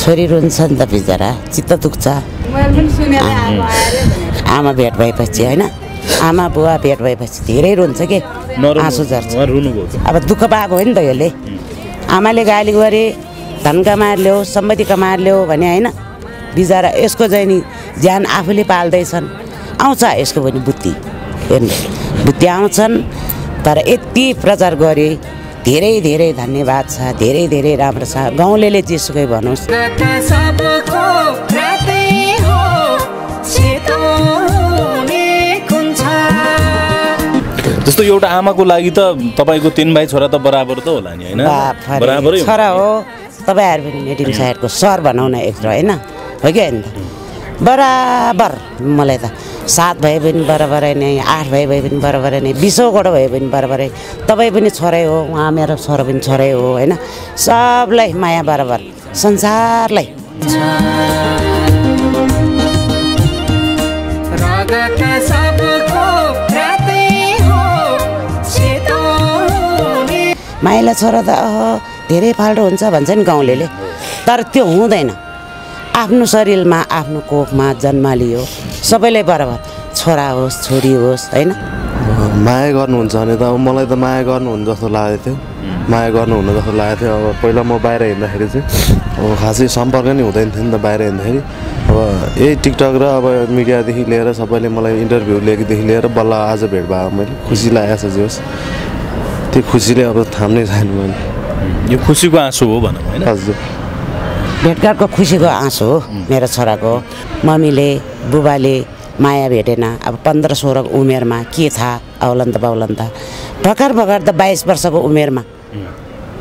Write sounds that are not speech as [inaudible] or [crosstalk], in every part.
छोरी रुन्छ नि त बिचरा। चित्त दुख्छ। आमा। भेट भएपछि होइन आमा बुवा भेट भएपछि धेरै रुन्छ के? आँसु झर्छ। अब दुःख पाएको हो नि त यसले। आमाले गाली गरे धन कमाएर ल्याऊ सम्पत्ति कमाएर ल्याऊ भने होइन बिचरा यसको चाहिँ नि ज्यान आफूले पाल्दैछन्। आउँछ यसको पनि बुद्धि। हेर्नु। बुद्धि आउँछन् तर यति प्रचार गरे धेरै धेरै धन्यवाद छ धेरै धेरै राम्रो छ। गाउँले जेसुकै छ? जस्तो एउटा आमाको लागि त तपाईँको तिन भाइ छोरा त बराबर त होला नि होइन? छोरा हो। तपाईँहरू पनि मेटिङ साइडको सर भनौँ न एक होइन? हो कि होइन? त बराबर मलाई त। सात भए पनि बराबरै नै आठ भए भए पनि बराबरै नै बिसौँबाट भए पनि बराबरै तपाईँ पनि छोरै हो उहाँ मेरो छोरा पनि छोरै हो होइन? सबलाई माया बराबर संसारलाई। माइला छोरा त अह धेरै फाल्टो हुन्छ भन्छ नि गाउँले तर त्यो हुँदैन। आफ्नो शरीरमा आफ्नो कोखमा जन्म लियो सबैलाई बराबर। छोरा होस् छोरी होस् होइन? माया गर्नुहुन्छ भने त अब मलाई त माया गर्नुहुन्न जस्तो लागेको थियो। माया गर्नुहुन्न जस्तो लागेको थियो। अब पहिला म बाहिर हिँड्दाखेरि चाहिँ अब खासै सम्पर्क नै हुँदैन थियो नि त बाहिर हिँड्दाखेरि। अब यही टिकटक र अब मिडियादेखि लिएर सबैले मलाई इन्टरभ्यू लिएकोदेखि लिएर बल्ल आज भेट भएको मैले खुसी लागेको छ जे होस् त्यो खुसीले अब थाम्नै छैन मैले। यो खुसीको आँसु हो भनौँ होइन? हजुर। भेटघाटको खुसीको आँसु हो मेरो छोराको। मम्मीले बुबाले माया भेटेन। अब पन्ध्र सोह्रको उमेरमा के थाहा औलन त बाउलन त भर्खर भर्खर त बाइस वर्षको उमेरमा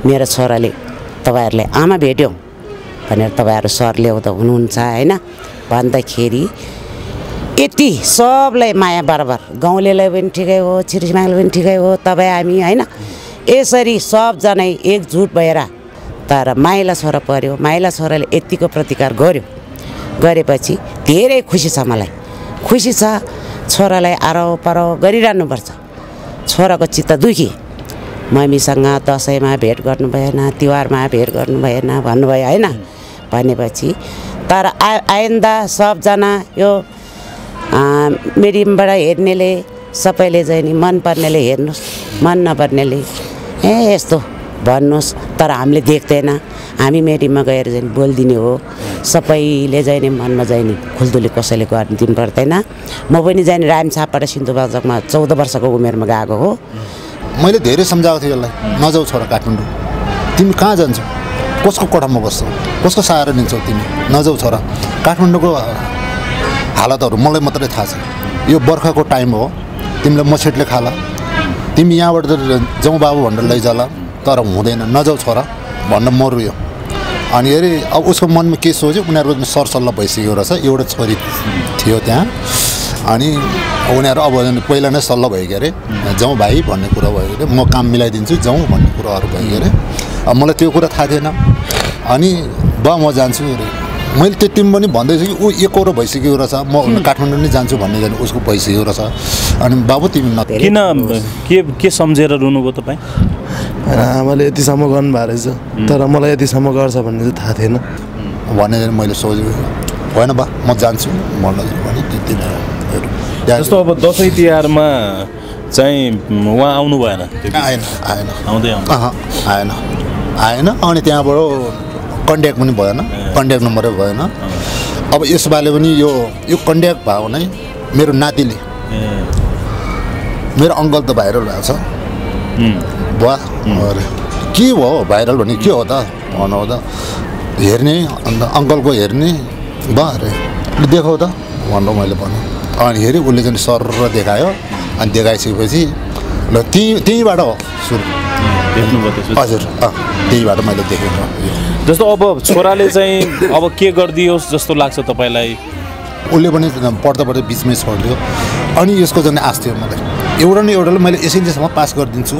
मेरो छोराले तपाईँहरूले आमा भेट्यौँ भनेर तपाईँहरू सर ल्याउँदा हुनुहुन्छ होइन? भन्दाखेरि यति सबलाई माया बराबर। गाउँलेलाई पनि ठिकै हो छिरिमाईलाई पनि ठिकै हो तपाईँ हामी होइन? यसरी सबजना एकजुट भएर तर माइला छोरा पऱ्यो माइला छोराले यतिको प्रतिकार गर्यो। गरेपछि धेरै खुसी छ मलाई। खुसी छ छोरालाई आराउ पराउ गरिरहनुपर्छ। छोराको चित्त दुखी। मम्मीसँग दसैँमा भेट गर्नु भएन तिहारमा भेट गर्नु भएन भन्नुभयो होइन? भनेपछि तर आ आइन्दा सबजना यो मिडियमबाट हेर्नेले सबैले चाहिँ नि मनपर्नेले हेर्नुहोस् मन नपर्नेले ए यस्तो। भन्नुहोस् तर हामीले देख्दैन। हामी मेडियममा गएर चाहिँ बोलिदिने हो। सबैले चाहिँ नि मनमा चाहिँ नि खुल्दुली कसैले गरिदिनु पर्दैन। म पनि चाहिँ नि रामछापबाट सिन्धुपाल्चोकमा चौध वर्षको उमेरमा गएको हो। मैले धेरै सम्झाएको थिएँ यसलाई। नजाऊ छोरा काठमाडौँ। तिमी कहाँ जान्छौ? कसको कोठामा बस्छौ? कसको सहारा लिन्छौ तिमी? नजाऊ छोरा। काठमाडौँको हालतहरू मलाई मात्रै थाहा छ। यो बर्खाको टाइम हो। तिमीलाई मछेटले खाला। तिमी यहाँबाट जाउँ बाबु भनेर लैजाला। तर हुँदैन नजाऊ छोरा भन्न मरुयो अनि हेरि अब उसको मनमा के सोच्यो उनीहरूको सरसल्लाह भइसकेको रहेछ एउटा छोरी थियो त्यहाँ अनि उनीहरू अब पहिला नै सल्लाह भयो अरे जाउँ भाइ भन्ने कुरा भयो अरे म काम मिलाइदिन्छु जाउँ भन्ने कुराहरू भयो अरे अब मलाई त्यो कुरा थाहा थिएन अनि बा म जान्छु अरे मैले त्यति पनि भन्दैछु कि ऊ एकरो भइसकेको रहेछ म काठमाडौँ नै जान्छु भन्ने जाने उसको भइसकेको रहेछ अनि बाबु तिमी न किन के के सम्झेर रुनुभयो तपाईँ र आमाले यतिसम्म गर्नुभएको रहेछ। तर मलाई यतिसम्म गर्छ भन्ने चाहिँ थाहा थिएन। भने मैले सोचेँ होइन बा म जान्छु। भने त्यति नै जस्तो अब दसैँ तिहारमा चाहिँ उहाँ आउनु भएन। आएन आएन। आउँदै आएन। आएन अनि त्यहाँबाट कन्ट्याक्ट पनि भएन। कन्ट्याक्ट नम्बरै भएन। अब यसपालि पनि यो यो कन्ट्याक्ट भयो भने मेरो नातिले मेरो अङ्कल त भाइरल भएको छ। बुवा अरे। के हो? भाइरल भने के हो त? भनौ त। हेर्ने अन्त अङ्कलको हेर्ने। बा अरे। देखाउ त। भन्नु मैले भने अनि हेरेँ उसले चाहिँ सर देखायो। अनि देखाइसकेपछि ल त्यहीँ त्यहीँबाट हो सुरु। हजुर अँ त्यहीँबाट मैले देखेको। जस्तो अब छोराले चाहिँ अब के गरिदियोस् जस्तो लाग्छ तपाईँलाई? उसले पनि पढ्दा पढ्दा बिचमै छोडिदियो। अनि यसको झन् आश थियो मलाई। एउटा न एउटाले मैले एसएलसीसम्म पास गरिदिन्छु।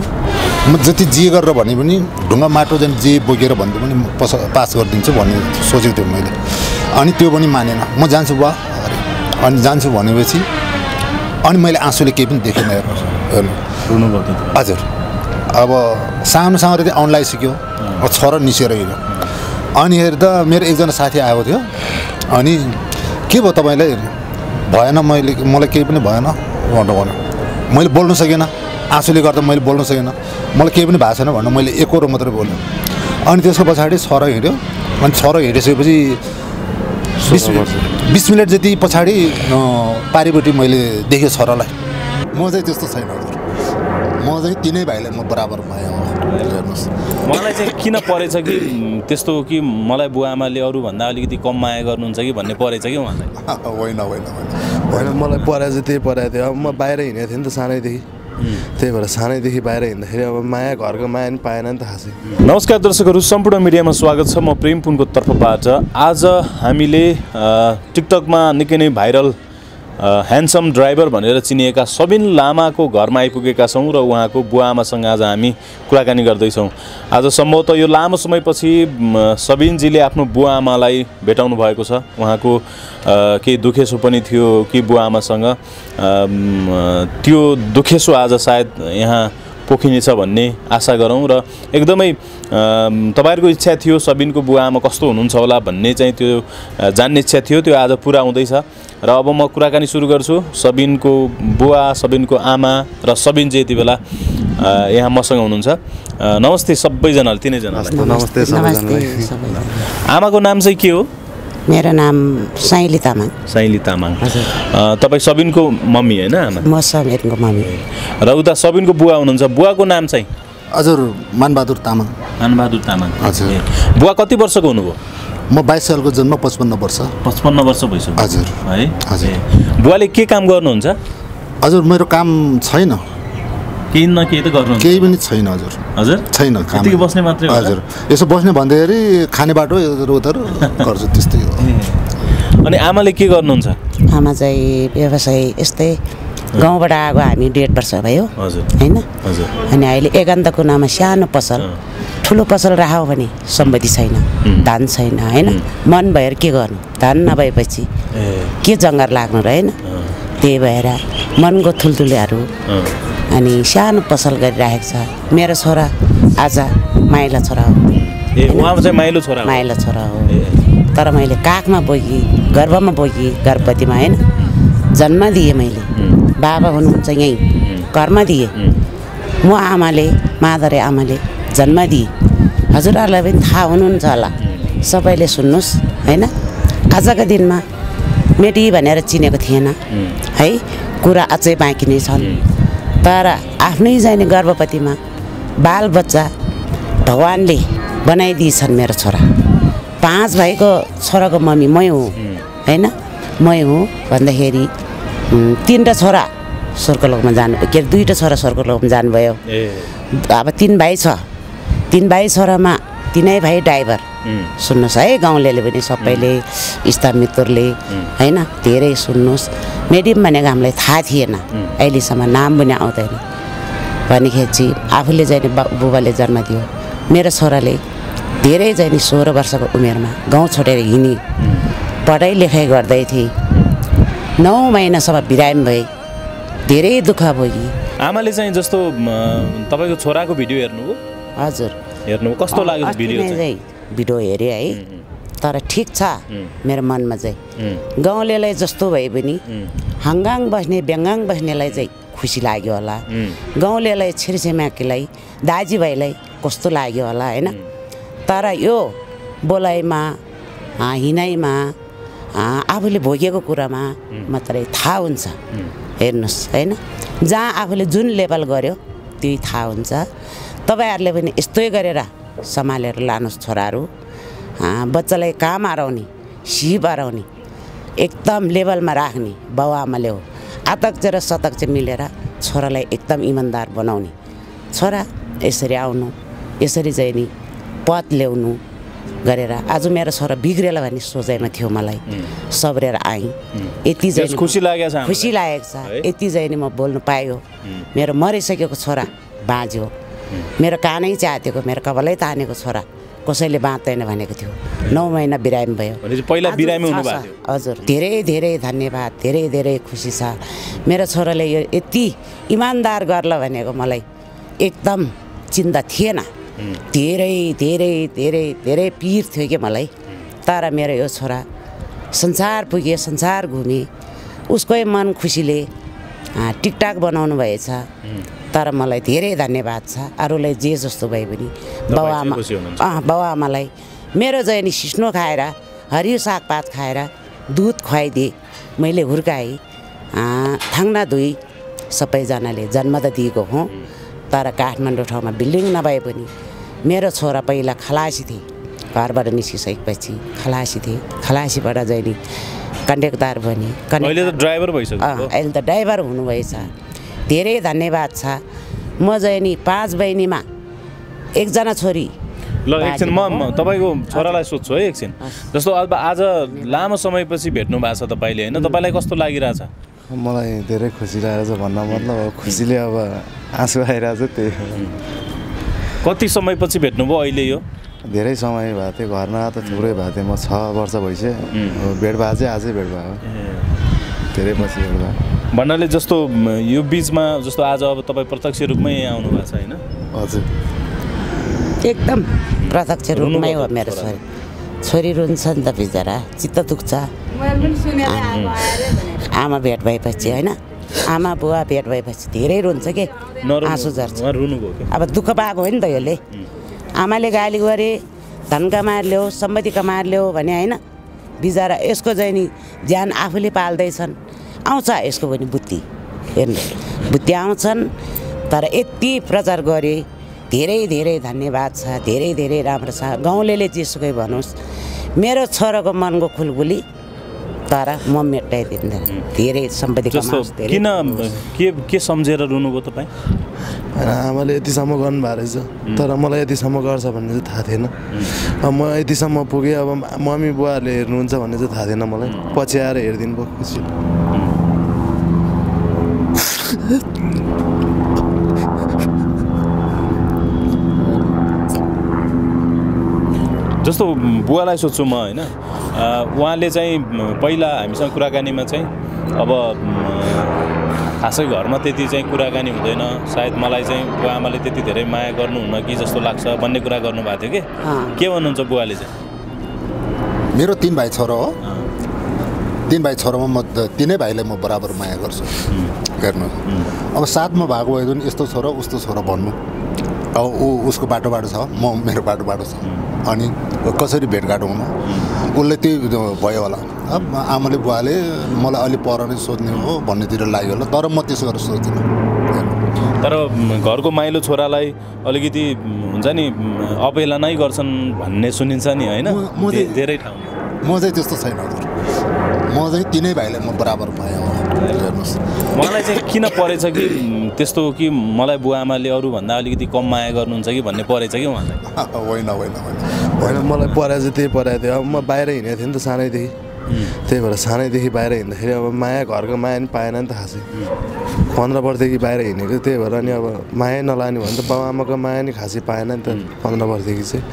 म जति जे गरेर भने पनि ढुङ्गा माटो झन् जे बोकेर भन्दा पनि पस पास गरिदिन्छु भन्ने सोचेको थिएँ मैले। अनि त्यो पनि मानेन। म जान्छु अरे। अनि जान्छु भनेपछि अनि मैले आँसुले केही पनि देखेन हेर्नु हजुर। अब सानो सानो चाहिँ अनलाइन सिक्यो। अब छोरा निसेर हिँड्यो। अनि हेर्दा मेरो एकजना साथी आएको थियो। अनि के भयो तपाईँलाई? भएन मैले मलाई केही पनि भएन। भन्यो मैले बोल्नु सकेन। आँसुले गर्दा मैले बोल्नु सकेन। मलाई केही पनि भएको छैन भन्नु। मैले एकरो मात्रै बोल्यो अनि त्यसको पछाडि सर हिँड्यो। अनि सर हिँडिसकेपछि बिस बिस मिनट जति पछाडि पारिपट्टि मैले देखेँ छोरालाई म चाहिँ त्यस्तो छैन हजुर। म चाहिँ तिनै भाइलाई म बराबर भएँ हेर्नुहोस्। उहाँलाई चाहिँ किन परेछ कि त्यस्तो हो कि मलाई बुवा आमाले अरूभन्दा अलिकति कम माया गर्नुहुन्छ कि भन्ने परेछ कि उहाँलाई? [laughs] होइन होइन होइन। होइन मलाई पराएको चाहिँ त्यही पराएको थियो। अब म बाहिर हिँडेको थिएँ नि त सानैदेखि। त्यही भएर सानैदेखि बाहिर हिँड्दाखेरि अब माया घरको माया पनि पाएन नि त खासै। नमस्कार दर्शकहरू सम्पूर्ण मिडियामा स्वागत छ। म प्रेम पुनको तर्फबाट। आज हामीले टिकटकमा निकै नै भाइरल ह्यान्डसम ड्राइभर भनेर चिनिएका सबिन लामाको घरमा आइपुगेका छौँ र उहाँको बुवा आमासँग आज हामी कुराकानी गर्दैछौँ। आज सम्भवतः यो लामो समयपछि सबिनजीले आफ्नो बुवा आमालाई भेटाउनु भएको छ। उहाँको केही दुखेसो पनि थियो कि बुवा आमासँग। त्यो दुखेसो आज सायद यहाँ पोखिनेछ भन्ने आशा गरौँ र एकदमै तपाईँहरूको इच्छा थियो सबिनको बुवा आमा कस्तो हुनुहुन्छ होला भन्ने चाहिँ त्यो जान्ने इच्छा थियो त्यो आज पुरा हुँदैछ। र अब म कुराकानी सुरु गर्छु। सबिनको बुवा सबिनको आमा र सबिन चाहिँ यति बेला यहाँ मसँग हुनुहुन्छ। नमस्ते सबैजनालाई तिनैजनालाई। नमस्ते आमाको नाम चाहिँ के हो? मेरो नाम साइली तामाङ साइली तामाङ तपाईँ सबिनको मम्मी होइन आमा? म समीरको मम्मी। र उता सबिनको बुवा हुनुहुन्छ। बुवाको नाम चाहिँ? हजुर मानबहादुर तामाङ। मानबहादुर तामाङ। हजुर। बुवा कति वर्षको हुनुभयो? म बाइस सालको जन्म पचपन्न वर्ष। पचपन्न वर्ष भइसक्यो। हजुर। है? हजुर। बुवाले के काम गर्नुहुन्छ? हजुर मेरो काम छैन। केही न केही त गर्नुहुन्छ। केही पनि छैन हजुर। हजुर? छैन बस्ने मात्रै? हजुर। यसो बस्ने भन्दाखेरि खाने बाटो यता उता [laughs] गर्छु त्यस्तै हो। अनि आमाले के गर्नुहुन्छ? आमा चाहिँ व्यवसाय यस्तै गाउँबाट आएको हामी डेढ वर्ष भयो। हजुर। होइन? हजुर। अनि अहिले एकान्तको नाममा सानो पसल। ठुलो पसल राख्यो भने सम्पत्ति छैन धान छैन होइन? मन भएर के गर्नु? धान नभएपछि के जङ्गर लाग्नु र होइन? त्यही भएर मनको ठुल्ठुलेहरू अनि सानो पसल गरिराखेको छ। मेरो छोरा आज माइला छोरा हो। चाहिँ माइलो छोरा हो। माइला छोरा हो। तर मैले काखमा बोकी गर्भमा बोकी गर्भवतीमा होइन? जन्म दिएँ मैले। बाबा हुनुहुन्छ यहीँ। घरमा दिएँ। म आमाले मादरे आमाले जन्म दिएँ। हजुरहरूलाई पनि थाहा हुनुहुन्छ होला। सबैले सुन्नुहोस् होइन? आजको दिनमा मेटी भनेर चिनेको थिएन। है। कुरा अझै बाँकी नै छन्। तर आफ्नै जाने गर्भवतीमा बालबच्चा भगवान्ले बनाइदिएछन् मेरो छोरा। पाँच भाइको छोराको मम्मी मै हुँ होइन? मै हुँ भन्दाखेरि तिनवटा छोरा स्वर्गलोकमा जानु के अरे दुईवटा छोरा स्वर्गलोकमा जानुभयो। अब तिन भाइ छ। तिन भाइ छोरामा तिनै भाइ ड्राइभर। सुन्नुहोस् है गाउँलेले पनि सबैले इष्ट मित्रले होइन धेरै सुन्नुहोस् मेडियम भनेको हामीलाई थाहा थिएन अहिलेसम्म नाम पनि आउँदैन भनेपछि चाहिँ आफूले चाहिँ बा बुबाले जन्म दियो मेरो छोराले धेरै चाहिँ नि सोह्र वर्षको उमेरमा गाउँ छोडेर हिँडी पढाइ लेखाइ गर्दै थिएँ नौ महिनासम्म बिरामी भए धेरै दुःख भोगी आमाले चाहिँ जस्तो तपाईँको छोराको भिडियो हेर्नुभयो हजुर हेर्नु कस्तो लाग्यो भिडियो चाहिँ भिडियो हेरेँ है। तर ठिक छ मेरो मनमा चाहिँ। गाउँलेलाई जस्तो भए पनि हङ्गाङ बस्ने बेङ्गाङ बस्नेलाई चाहिँ खुसी लाग्यो होला। गाउँलेलाई छिरछिमेकीलाई दाजुभाइलाई कस्तो लाग्यो होला होइन? तर यो बोलाइमा हिँडाइमा आफूले भोगेको कुरामा मात्रै थाहा हुन्छ। हेर्नुहोस् होइन? जहाँ आफूले जुन लेभल गर्यो त्यही थाहा हुन्छ। तपाईँहरूले पनि यस्तै गरेर सम्हालेर लानुहोस् छोराहरू। बच्चालाई काम हराउने सिप हराउने। एकदम लेभलमा राख्ने बाउ आमाले हो। आतक्ष र सतक्ष मिलेर छोरालाई एकदम इमान्दार बनाउने। छोरा यसरी आउनु यसरी चाहिँ नि पद ल्याउनु गरेर आज मेरो छोरा बिग्रेला भन्ने सोचाइमा थियो मलाई। सब्रेर आएँ। यति चाहिँ खुसी लागेको छ। खुसी लागेको छ? यति चाहिँ नि म बोल्नु पायो मेरो मरिसकेको छोरा बाँझ्यो। मेरो कानै च्यातेको मेरो कपालै तानेको छोरा कसैले बाँच्दैन भनेको थियो। नौ महिना बिरामी भयो। पहिला बिरामी हजुर धेरै धेरै धन्यवाद धेरै धेरै खुसी छ। मेरो छोराले यो यति इमान्दार गर्ला भनेको मलाई एकदम चिन्ता थिएन। धेरै धेरै धेरै धेरै पिर थियो कि मलाई। तर मेरो यो छोरा संसार पुगे संसार घुमे। उसकै मन खुसीले टिकटाक बनाउनु भएछ। तर मलाई धेरै धन्यवाद छ। अरूलाई जे जस्तो भए पनि बाउआमा। अँ बाउआमालाई मेरो जय नि सिस्नो खाएर हरियो सागपात खाएर दुध खुवाइदिए। मैले हुर्काएँ। थाङ्ना धुई सबैजनाले जन्म त दिएको हुँ। तर काठमाडौँ ठाउँमा बिल्डिङ नभए पनि मेरो छोरा पहिला खलासी थिए। घरबाट निस्किसकेपछि खलासी थिए। खलासीबाट जहिले कन्डक्टर बने। अहिले त ड्राइभर भइसक्यो। अहिले त ड्राइभर हुनुभएछ धेरै धन्यवाद छ। म चाहिँ नि पाँच बहिनीमा एकजना छोरी ल एकछिन म म तपाईँको छोरालाई सोध्छु है एकछिन। जस्तो अब आज लामो समयपछि भेट्नु भएको छ तपाईँले होइन? तपाईँलाई कस्तो लागिरहेछ? मलाई धेरै खुसी लागेको छ भन्न मतलब खुसीले अब आँसु आइरहेको छ त्यही। कति समयपछि भेट्नुभयो अहिले यो? धेरै समय भएको थियो घरमा त थुप्रै भएको थियो। म छ वर्ष भइसक्यो। भेट भएको चाहिँ आजै भेट भएको। धेरै पछि भेट भएको। भन्नाले जस्तो म, यो बिचमा जस्तो आज अब तपाईँ प्रत्यक्ष रूपमै यहाँ आउनु भएको छ होइन? हजुर। एकदम प्रत्यक्ष रूपमै हो मेरो छोरा। छोरी रुन्छ नि त बिचरा चित्त दुख्छ। आमा भेट भएपछि होइन? आमा बुवा भेट भएपछि धेरै रुन्छ कि? आँसु झर्छ। अब दुःख पाएको हो नि त यसले। आमाले गाली गरे धन कमाएर ल्याऊ सम्पत्ति कमाएर ल्याऊ भने होइन बिचरा यसको चाहिँ नि ज्यान आफूले पाल्दैछन्। आउँछ यसको पनि बुद्धि हेर्नु बुद्धि आउँछन् तर यति प्रचार गरे धेरै धेरै धन्यवाद छ धेरै धेरै राम्रो छ। गाउँले जेसुकै भनोस् मेरो छोराको मनको खुलबुली तर म मेटाइदिँदैन धेरै सम्पत्ति किन के के सम्झेर रुनुभयो तपाईँ होइन आमाले यतिसम्म गर्नुभएको रहेछ तर मलाई यतिसम्म गर्छ भन्ने चाहिँ थाहा थिएन अब म यतिसम्म पुगेँ अब मम्मी बुवाहरूले हेर्नुहुन्छ भन्ने चाहिँ थाहा थिएन मलाई पछि आएर हेरिदिनु भयो खुसी जस्तो बुवालाई सोध्छु म होइन उहाँले चाहिँ पहिला हामीसँग कुराकानीमा चाहिँ अब खासै घरमा त्यति चाहिँ कुराकानी हुँदैन। सायद मलाई चाहिँ बुवा आमाले त्यति धेरै माया गर्नुहुन्न कि जस्तो लाग्छ भन्ने कुरा गर्नुभएको थियो कि। के भन्नुहुन्छ बुवाले चाहिँ? मेरो तिन भाइ छोरो हो। तिन भाइ छोरोमा म त- तिनै भाइलाई म बराबर माया गर्छु। हेर्नु। अब साथमा भएको भए पनि यस्तो छोरो उस्तो छोरो भन्नु। अब ऊ उसको बाटोबाट छ म मेरो बाटोबाट छ। अनि कसरी भेटघाट हुनु? उसले त्यही भयो होला। अब आमाले बुवाले मलाई अलि पर नै सोध्ने हो भन्नेतिर लाग्यो होला तर म त्यसो गरेर हेर्नु। तर घरको माइलो छोरालाई अलिकति हुन्छ नि अवहेला नै गर्छन् भन्ने सुनिन्छ नि होइन? म- चाहिँ- धेरै ठाउँमा। म चाहिँ त्यस्तो छैन हजुर। म चाहिँ तिनै भाइलाई म बराबर हो हेर्नुहोस्। उहाँलाई चाहिँ किन परेछ कि त्यस्तो कि मलाई बुवा आमाले अरूभन्दा अलिकति कम माया गर्नुहुन्छ कि भन्ने परेछ कि उहाँलाई? [laughs] होइन होइन होइन। होइन मलाई पराएको चाहिँ त्यही पराएको थियो। अब म बाहिर हिँडेको थिएँ नि त सानैदेखि। त्यही भएर सानैदेखि बाहिर हिँड्दाखेरि अब माया घरको माया नि पाएन नि त खासै। पन्ध्र वर्षदेखि बाहिर हिँडेको त्यही भएर अनि अब माया नलाने भने त बाउ आमाको माया नि खासै पाएन नि त पन्ध्र वर्षदेखि चाहिँ।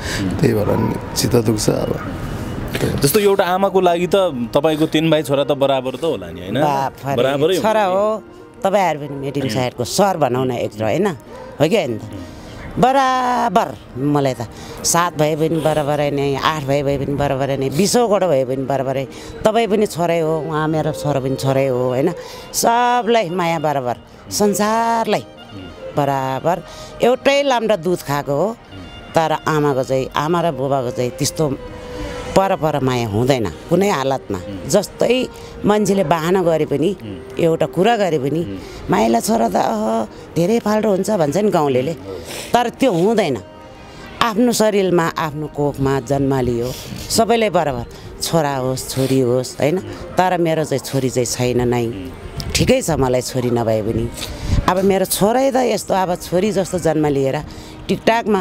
त्यही भएर नि चित्त दुख्छ अब। जस्तो एउटा आमाको लागि त तपाईँको तिन भाइ छोरा त बराबर त होला नि होइन? बराबरै छोरा। हो। तपाईँहरू पनि मेटिङ साइडको सर भनौँ न एक होइन? हो कि होइन बराबर मलाई त। सात भए पनि बराबरै नै आठ भए भए पनि बराबरै नै बिसौँबाट भए पनि बराबरै तपाईँ पनि छोरै हो उहाँ मेरो छोरा पनि छोरै हो होइन? सबलाई माया बराबर संसारलाई बराबर। एउटै लाम्डा दुध खाएको हो तर आमाको चाहिँ आमा र बुबाको चाहिँ त्यस्तो पर पर माया हुँदैन कुनै हालतमा। जस्तै मान्छेले बाहना गरे पनि एउटा कुरा गरे पनि माइला छोरा त अह धेरै फाल्टो हुन्छ भन्छ नि गाउँले तर त्यो हुँदैन। आफ्नो शरीरमा आफ्नो कोखमा जन्म लियो। सबैलाई बराबर। छोरा होस् छोरी होस् होइन? तर मेरो चाहिँ छोरी चाहिँ छैन नै। ठिकै छ मलाई छोरी नभए पनि। अब मेरो छोरै त यस्तो अब छोरी जस्तो जन्म लिएर टिकटाकमा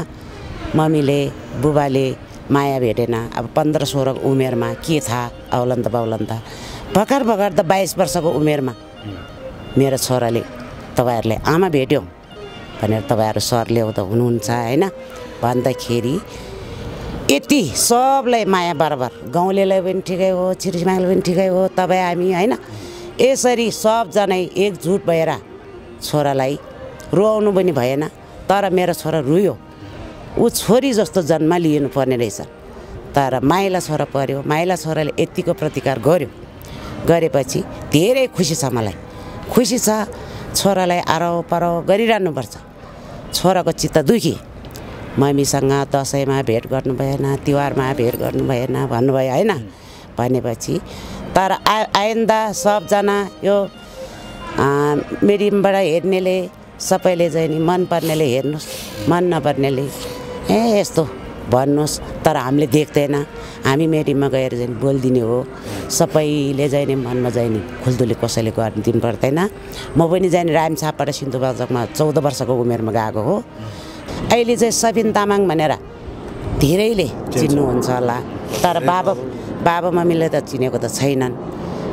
मम्मीले बुबाले माया भेटेन। अब पन्ध्र सोह्र उमेरमा के थाहा औलन्त बाउलन्त भर्खर भर्खर त बाइस वर्षको उमेरमा। मेरो छोराले तपाईँहरूले आमा भेट्यौँ भनेर तपाईँहरू सर ल्याउँदा हुनुहुन्छ होइन? भन्दाखेरि यति सबलाई माया बराबर। गाउँलेलाई पनि ठिकै हो छिरिमाईलाई पनि ठिकै हो तपाईँ हामी होइन? यसरी सबजना एकजुट भएर छोरालाई रुवाउनु पनि भएन। तर मेरो छोरा रुयो। ऊ छोरी जस्तो जन्म लिनु पर्ने रहेछ। तर माइला छोरा पर्यो माइला छोराले यतिको प्रतिकार गर्यो। गरेपछि धेरै खुसी छ मलाई। खुसी छ छोरालाई आरो परो गरिरहनुपर्छ। छोराको चित्त दुखी। मम्मीसँग दसैँमा भेट गर्नु भएन तिहारमा भेट गर्नु भएन भन्नुभयो होइन? भनेपछि तर आ आइन्दा सबजना यो मिडियमबाट हेर्नेले सबैले चाहिँ नि मनपर्नेले हेर्नुहोस् मन नपर्नेले ए यस्तो भन्नुहोस्। तर हामीले देख्दैन। हामी मेरिममा गएर चाहिँ बोलिदिने हो। सबैले चाहिँ नि मनमा चाहिँ नि खुल्दुली कसैले गरिदिनु पर्दैन। म पनि चाहिँ नि रामछापबाट सिन्धुपाल्चोकमा चौध वर्षको उमेरमा गएको हो। अहिले चाहिँ सबिन तामाङ भनेर धेरैले चिन्नुहुन्छ होला। तर बाबा बाबा मम्मीले त चिनेको त छैनन्।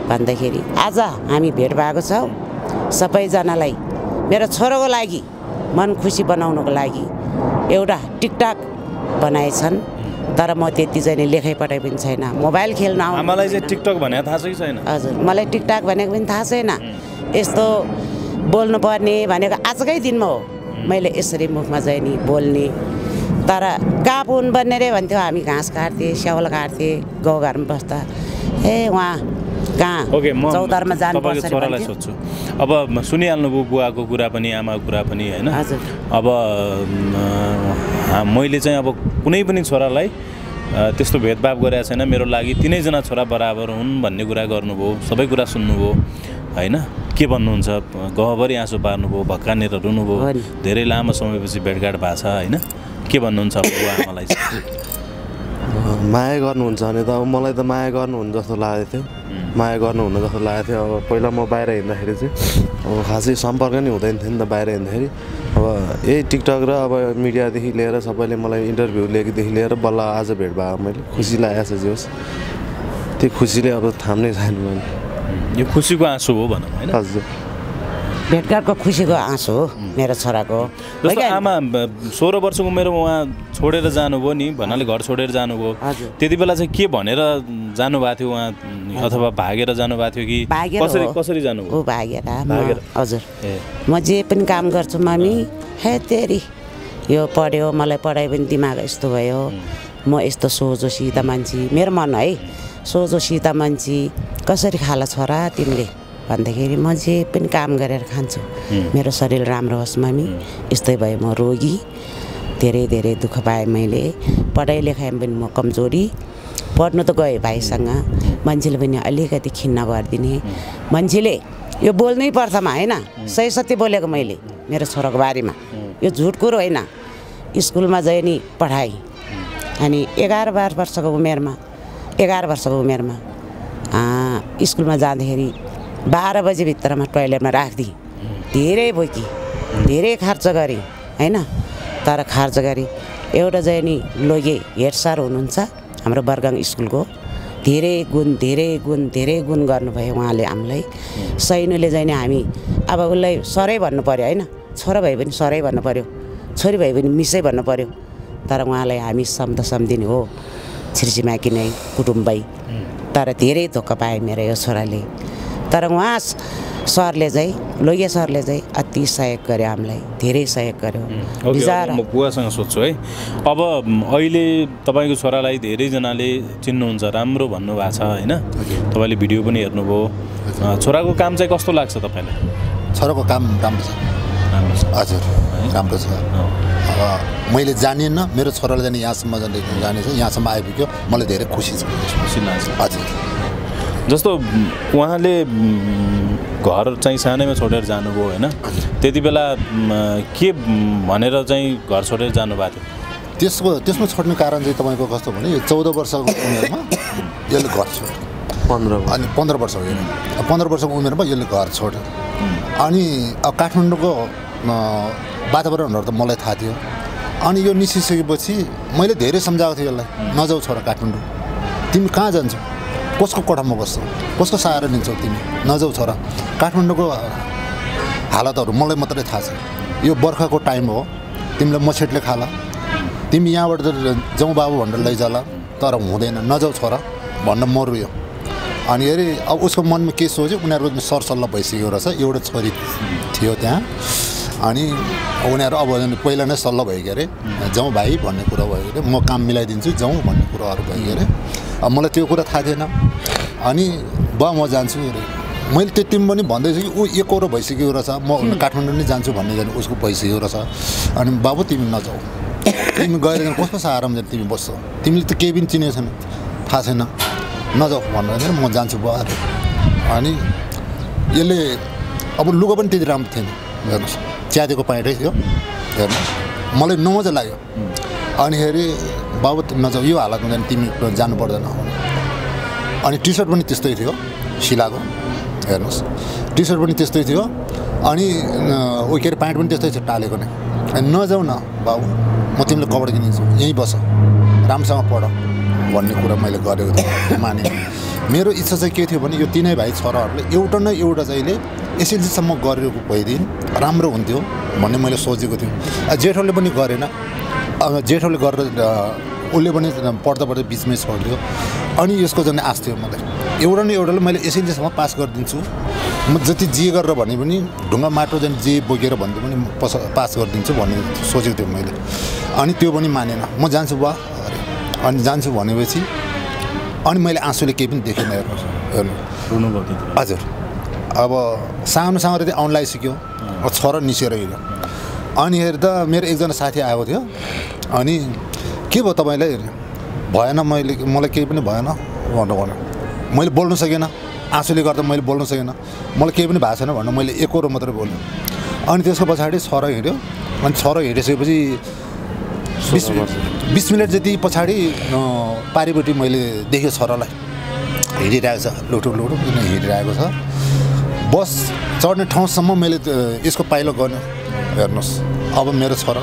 भन्दाखेरि आज हामी भेट भएको छौँ। सबैजनालाई मेरो छोरोको लागि मन खुसी बनाउनको लागि एउटा टिकटक बनाएछन् तर म त्यति चाहिँ लेखाइ पठाइ पनि छैन। मोबाइल खेल्न आउनु आमालाई चाहिँ टिकटक भने थाहा छ कि छैन? हजुर मलाई टिकटक भनेको पनि थाहा छैन। यस्तो बोल्नुपर्ने भनेको आजकै दिनमा हो। मैले यसरी मुखमा चाहिँ नि बोल्ने। तर कहाँ पुग्नु पर्ने रे भन्थ्यो हामी घाँस काट्थेँ स्याउल काट्थेँ गाउँघरमा बस्दा। ए उहाँ कहाँ ओके म चौतारमा जानुपर्छ छोरालाई। सोध्छु अब सुनिहाल्नुभयो बुवाको कुरा पनि आमाको कुरा पनि होइन। अब मैले चाहिँ अब कुनै पनि छोरालाई त्यस्तो भेदभाव गरेको छैन मेरो लागि तिनैजना छोरा बराबर हुन् भन्ने कुरा गर्नुभयो सबै कुरा सुन्नुभयो होइन के भन्नुहुन्छ गहभरि आँसु पार्नुभयो भक्कानेर रुनुभयो। धेरै लामो समयपछि भेटघाट भएको छ होइन के भन्नुहुन्छ बुवा आमालाई? [laughs] माया गर्नुहुन्छ भने त अब मलाई त माया गर्नुहुन्न जस्तो लागेको थियो। माया गर्नुहुन्न जस्तो लागेको थियो। अब पहिला म बाहिर हिँड्दाखेरि चाहिँ अब खासै सम्पर्क नै हुँदैन थियो नि त बाहिर हिँड्दाखेरि। अब यही टिकटक र अब मिडियादेखि लिएर सबैले मलाई इन्टरभ्यू लिएकोदेखि लिएर बल्ल आज भेट भएको मैले खुसी लागेको छ जे होस् त्यो खुसीले अब थाम्नै छैन मैले। यो खुसीको आँसु हो भनौँ होइन? हजुर। भेटघाटको खुसीको आँसु हो मेरो छोराको? आमा सोह्र वर्षको उमेरमा उहाँ छोडेर जानुभयो नि भन्नाले घर छोडेर जानुभयो। त्यति बेला चाहिँ के भनेर जानुभएको थियो उहाँ? अथवा भागेर जानुभएको थियो कि कसरी। कसरी जानुभयो? भागेर। हजुर। म जे पनि काम गर्छु मम्मी हे तेरी यो पढ्यो मलाई पढाइ पनि दिमाग यस्तो भयो। म यस्तो सोझो सिधा मान्छे। मेरो मन है सोझो सिधा मान्छे कसरी खाला छोरा तिमीले? भन्दाखेरि म जे पनि काम गरेर खान्छु। मेरो शरीर राम्रो होस् मम्मी यस्तै भयो म रोगी। धेरै धेरै दुःख पाएँ मैले। पढाइ लेखाइमा पनि म कमजोरी। पढ्नु त गएँ भाइसँग। मान्छेले पनि अलिकति खिन्न गरिदिने। मान्छेले यो बोल्नै पर्थमा होइन? सही सत्य बोलेको मैले मेरो छोराको बारेमा। यो झुट कुरो होइन? स्कुलमा चाहिँ नि पढाएँ अनि एघार बाह्र वर्षको उमेरमा एघार वर्षको उमेरमा स्कुलमा जाँदाखेरि बाह्र बजीभित्रमा टोइलेटमा राखिदिएँ धेरै बोकी धेरै खर्च गरेँ होइन? तर खर्च गरेँ। एउटा चाहिँ नि लोगे हेड हुनुहुन्छ हाम्रो बर्गाङ स्कुलको। धेरै गुण धेरै गुण धेरै गुण गर्नुभयो उहाँले हामीलाई। सैनुले चाहिँ नि हामी अब उसलाई सरै भन्नु पऱ्यो होइन? छोरा भए पनि सरै भन्नु पऱ्यो छोरी भए पनि मिसै भन्नु पऱ्यो तर उहाँलाई हामी सम्झ सम्झिने हो छिर्सीमाकी नै कुटुम्बै तर धेरै धोका पाएँ मेरो यो छोराले। तर उहाँ सरले चाहिँ लोहिया सरले चाहिँ अति सहयोग गर्यो हामीलाई धेरै सहयोग गर्यो। म बुवासँग सोध्छु है। अब अहिले तपाईँको छोरालाई धेरैजनाले चिन्नुहुन्छ राम्रो भन्नुभएको छ होइन? तपाईँले भिडियो पनि हेर्नुभयो। छोराको काम चाहिँ कस्तो लाग्छ तपाईँलाई? छोराको काम राम्रो छ। राम्रो छ। हजुर राम्रो छ। मैले जानिनँ मेरो छोराले जाने यहाँसम्म जाने जानेछ यहाँसम्म आइपुग्यो। मलाई धेरै खुसी छ। खुसी लाग्छ। हजुर। जस्तो उहाँले घर चाहिँ सानैमा छोडेर जानुभयो होइन त्यति बेला के भनेर चाहिँ घर छोडेर जानुभएको थियो? त्यसको त्यसमा छोड्ने कारण चाहिँ तपाईँको कस्तो भने यो चौध वर्षको उमेरमा यसले घर छोड्यो। पन्ध्र अनि पन्ध्र वर्ष हो यो पन्ध्र वर्षको उमेरमा यसले घर छोड्यो। अनि अब काठमाडौँको वातावरणहरू त मलाई थाहा थियो। अनि यो निस्किसकेपछि मैले धेरै सम्झाएको थिएँ यसलाई। नजाऊ छोरा काठमाडौँ। तिमी कहाँ जान्छौ? कसको कोठामा बस्छौ? कसको सहारा लिन्छौ तिमी? नजाऊ छोरा। काठमाडौँको हालतहरू मलाई मात्रै थाहा छ। यो बर्खाको टाइम हो। तिमीलाई मछेटले खाला। तिमी यहाँबाट जाउँ बाबु भनेर लैजाला। तर हुँदैन। नजाऊ छोरा भन्न मर्यो। अनि हेरि अब उसको मनमा के सोच्यो? उनीहरूको सरसल्लाह भइसकेको रहेछ। एउटा छोरी थियो त्यहाँ। अनि उनीहरू अब पहिला नै सल्लाह भयो के अरे जाउँ भाइ भन्ने कुरा भयो अरे। म काम मिलाइदिन्छु। जाउँ भन्ने कुराहरू भयो अरे। मलाई त्यो कुरा थाहा थिएन। अनि बा म जान्छु अरे मैले त्यति पनि भन्दैछु कि ऊ एकरो भइसक्यो रहेछ। म काठमाडौँ नै जान्छु भन्ने जाने उसको भइसक्यो रहेछ। अनि बाबु तिमी नजाऊ। तिमी गएर जाने कस्तो साह्रोमा जाने तिमी बस्छौ। तिमीले त केही पनि चिनेको छैन थाहा छैन। नजाऊ भनेर म जान्छु बुवा अरे अनि यसले अब लुगा पनि त्यति राम्रो थिएन। हेर्नुहोस् च्यातेको प्यान्टै थियो हेर्नु। मलाई नमजा लाग्यो। अनिखेरि बाबु नजाऊ यो हालतमा जाने तिमी जानु पर्दैन अनि टी सर्ट पनि त्यस्तै थियो सिलाएको हेर्नुहोस्। टी सर्ट पनि त्यस्तै थियो अनि ऊ के अरे प्यान्ट पनि त्यस्तै थियो टालेको नै। अनि नजाऊ न बाबु म तिमीलाई कपडा किनिदिन्छु। यहीँ बस राम्रोसँग पढ भन्ने कुरा मैले गरेको थिएँ माने मेरो इच्छा चाहिँ के थियो भने यो तिनै भाइ छोराहरूले एउटा न एउटा चाहिँले एसएलसीसम्म गरेको भइदिन् राम्रो हुन्थ्यो भन्ने मैले सोचेको थिएँ। जेठोले पनि गरेन। जेठोले गरेर उसले पनि पढ्दा पढ्दा बिचमै छोडिदियो अनि यसको झन् आश थियो मलाई। एउटा न एउटाले मैले एसएलसीसम्म पास गरिदिन्छु। म जति जे गरेर भने पनि ढुङ्गा माटो झन् जे बोकेर भन्दा पनि पस पास गरिदिन्छु भन्ने सोचेको थिएँ मैले। अनि त्यो पनि मानेन। म जान्छु बा अरे। अनि जान्छु भनेपछि अनि मैले आँसुले केही पनि देखेन हेर्नु। हजुर। अब सानो सानो चाहिँ आउनु लागिसक्यो अब छोरा निस्केर हिँड्यो। अनि हेर्दा मेरो एकजना साथी आएको थियो। अनि के भयो तपाईँलाई भएन मैले मलाई केही पनि भएन। भनेर भन्यो मैले बोल्नु सकेन। आँसुले गर्दा मैले बोल्नु सकेन। मलाई केही पनि भएको छैन भनेर मैले एकरो मात्रै बोलेँ अनि त्यसको पछाडि छोरा हिँड्यो। अनि छोरा हिँडिसकेपछि बिस बिस मिनट जति पछाडि पारिपट्टि मैले देखेँ छोरालाई हिँडिरहेको छ। लुटुक किन हिँडिरहेको छ? बस चढ्ने ठाउँसम्म मैले यसको पाइलो गर्नु हेर्नुहोस्। अब मेरो छोरा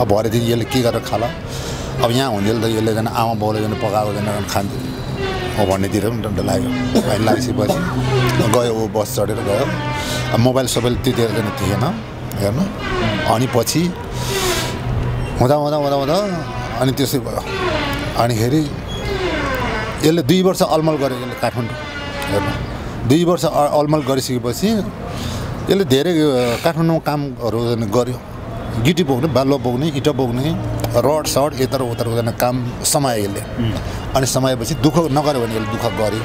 अब भरेदेखि यसले के गरेर खाला? अब यहाँ हुन्थ्यो त यसले जाने आमा बाउले जाने पकाएको जाने खान्थ्यो। हो भन्नेतिर पनि डर लाग्यो अहिले लागिसकेपछि गयो ऊ बस चढेर गयो। अब मोबाइल सोबाइल त्यतिर जाने थिएन हेर्नु। अनि पछि हुँदा हुँदा हुँदा हुँदा अनि त्यसै भयो। अनिखेरि यसले दुई वर्ष अलमल गर्यो यसले काठमाडौँ। हेर्नु। दुई वर्ष अलमल गरिसकेपछि यसले धेरै अ, काठमाडौँमा कामहरू गर्यो। गिटी बोक्ने बालुवा बोक्ने इँटा बोक्ने रड सड यता र उता उता काम समायो यसले। अनि समाएपछि दुःख नगर्यो भने यसले दुःख गर्यो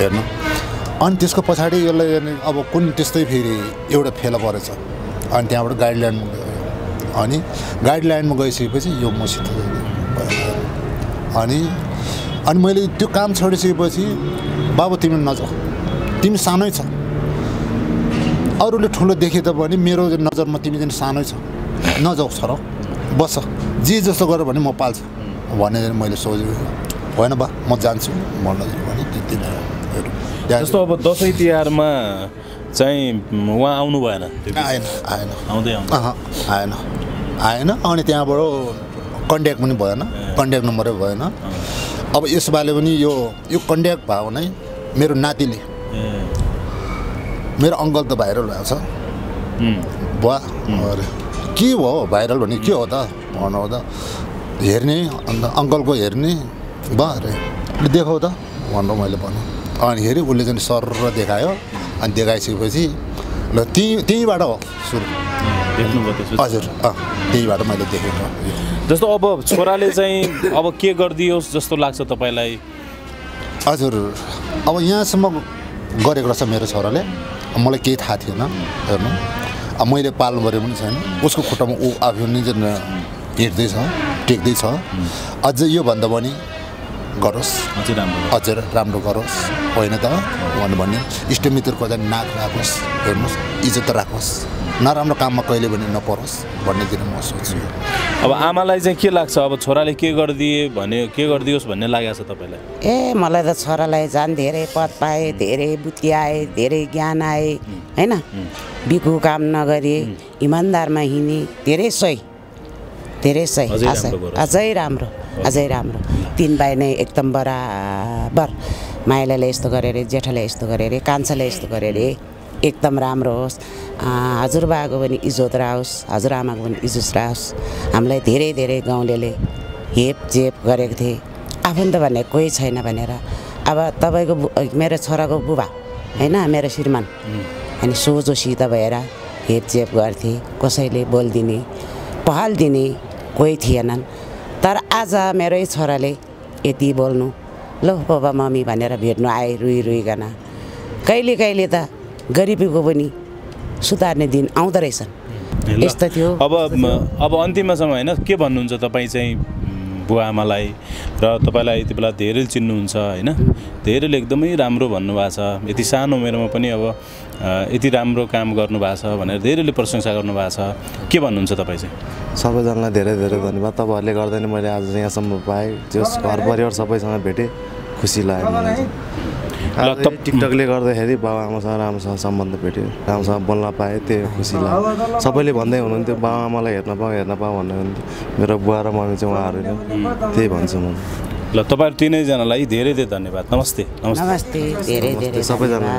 हेर्नु। अनि त्यसको पछाडि यसलाई अब कुन त्यस्तै फेरि एउटा फेला परेछ। अनि त्यहाँबाट गाइडलाइनमा गयो। अनि गाइडलाइनमा गइसकेपछि यो मसित अनि अनि मैले त्यो काम छोडिसकेपछि बाबु तिमी नजाऊ। तिमी सानै छ। अरूले ठुलो देखे त भने मेरो नजरमा तिमी चाहिँ सानै छ। नजाऊ छोरा बस। जे जस्तो गर भने म पाल्छु। भनेर मैले सोचेको होइन बा म जान्छु। भन्न भने त्यति नै जस्तो अब दसैँ तिहारमा चाहिँ उहाँ आउनु भएन। आएन आएन। आउँदै आएन। आएन अनि त्यहाँबाट कन्ट्याक्ट पनि भएन। कन्ट्याक्ट नम्बरै भएन। अब यसपालि पनि यो यो कन्ट्याक्ट भयो भने मेरो नातिले मेरो अङ्कल त भाइरल भएको छ। बुवा अरे के हो भाइरल भने के हो त? भन्नु त। हेर्ने अन्त अङ्कलको हेर्ने। बा अरे लु देखाउ त। भनेर मैले भनेँ। अनि हेरेँ उसले चाहिँ सर देखायो। अनि देखाइसकेपछि ल त्यहीँ त्यहीँबाट हो सुरु। हजुर अँ त्यहीँबाट मैले देखेको। जस्तो अब छोराले चाहिँ अब के गरिदियोस् जस्तो लाग्छ तपाईँलाई? हजुर अब यहाँसम्म गरेको रहेछ मेरो छोराले। मलाई केही थाहा थिएन हेर्नु। अब मैले पाल्नु पऱ्यो पनि छैन। उसको खुट्टामा ऊ आफू नै हिँड्दैछ टेक्दैछ। अझ योभन्दा पनि गरोस्। अझै राम्रो अझ राम्रो गरोस्। होइन त? भन्नु भन्ने इष्टमित्रको चाहिँ नाक राखोस्। हेर्नुहोस् इज्जत राखोस्। नराम्रो काममा कहिले पनि नपरोस् भन्नेतिर म सोच्छु। अब आमालाई चाहिँ के लाग्छ? अब छोराले के गरिदिए भने के गरिदियोस् भन्ने लागेको छ तपाईँलाई? ए मलाई त छोरालाई झन् धेरै पद पाएँ धेरै बुद्धि आए धेरै ज्ञान आए होइन? बिकु काम नगरी इमान्दारमा हिँडी धेरै सही। धेरै सही। अझै आशा- राम्रो। अझै राम्रो। अझै राम्रो। तिन भाइ नै एकदम बराबर। माइलाले यस्तो गरे अरे जेठाले यस्तो गरे अरे कान्छाले यस्तो गरे अरे एकदम राम्रो होस्। हजुरबाको पनि इज्जत रहोस् हजुरआमाको पनि इज्जत रहोस् हामीलाई धेरै धेरै गाउँलेले हेप जेप गरेको थिए। आफन्त भन्ने कोही छैन भनेर। अब तपाईँको मेरो छोराको बुबा होइन मेरो श्रीमान। अनि सोझोसित भएर हेपचेप गर्थे कसैले बोलिदिने पहल दिने कोही थिएनन्। तर आज मेरै छोराले यति बोल्नु ल बाबा मम्मी भनेर भेट्नु आए रुई रुइकन कहिले कहिले त गरिबीको पनि सुधार्ने दिन आउँदो रहेछन्। यस्तो थियो। अब अब अन्तिमसम्म होइन के भन्नुहुन्छ तपाईँ चाहिँ बुवा आमालाई? र तपाईँलाई यति बेला धेरै चिन्नुहुन्छ होइन? धेरैले एकदमै राम्रो भन्नुभएको छ। यति सानो उमेरमा पनि अब यति राम्रो काम गर्नुभएको छ भनेर धेरैले प्रशंसा गर्नुभएको छ। के भन्नुहुन्छ तपाईँ चाहिँ? सबैजनालाई धेरै धेरै धन्यवाद। तपाईँहरूले गर्दा नि मैले आज यहाँसम्म पाएँ। जस घर परिवार सबैसँग भेटेँ। खुसी लाग्यो। मलाई टिकटकले गर्दाखेरि बाबा आमासँग राम्रोसँग सम्बन्ध भेट्यो। राम्रोसँग बोल्न पाएँ त्यो खुसी लाग्यो। सबैले भन्दै हुनुहुन्थ्यो बाबा आमालाई हेर्न पाऊँ हेर्न पाऊँ भन्दै हुन्थ्यो मेरो बुवा र मम्मी चाहिँ उहाँहरू नै त्यही भन्छु म। ल तपाईँहरू तिनैजनालाई धेरै धेरै धन्यवाद। नमस्ते। नमस्ते। नमस्ते। धेरै धेरै सबैजना।